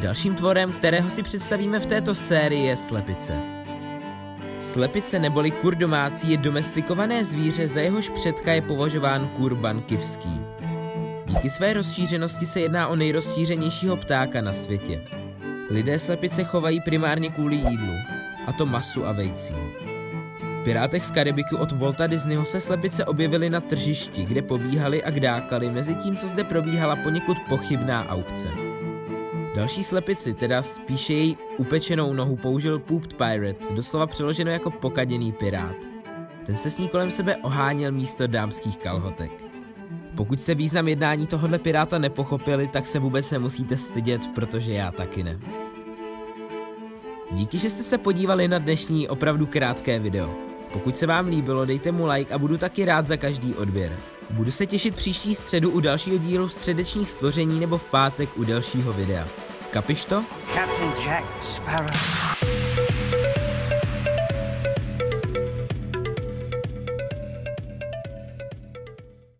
Dalším tvorem, kterého si představíme v této sérii, je slepice. Slepice neboli kur domácí je domestikované zvíře, za jehož předka je považován kur bankivský. Díky své rozšířenosti se jedná o nejrozšířenějšího ptáka na světě. Lidé slepice chovají primárně kvůli jídlu, a to masu a vejcím. V Pirátech z Karibiku od Volta Disneyho se slepice objevily na tržišti, kde pobíhali a kdákali mezi tím, co zde probíhala poněkud pochybná aukce. Další slepici, teda spíše její upečenou nohu, použil Pooped Pirate, doslova přeloženo jako pokaděný pirát. Ten se s ní kolem sebe oháněl místo dámských kalhotek. Pokud se význam jednání tohohle piráta nepochopili, tak se vůbec nemusíte stydět, protože já taky ne. Díky, že jste se podívali na dnešní opravdu krátké video. Pokud se vám líbilo, dejte mu like a budu taky rád za každý odběr. Budu se těšit příští středu u dalšího dílu středečních stvoření nebo v pátek u dalšího videa. Captain Jack Sparrow.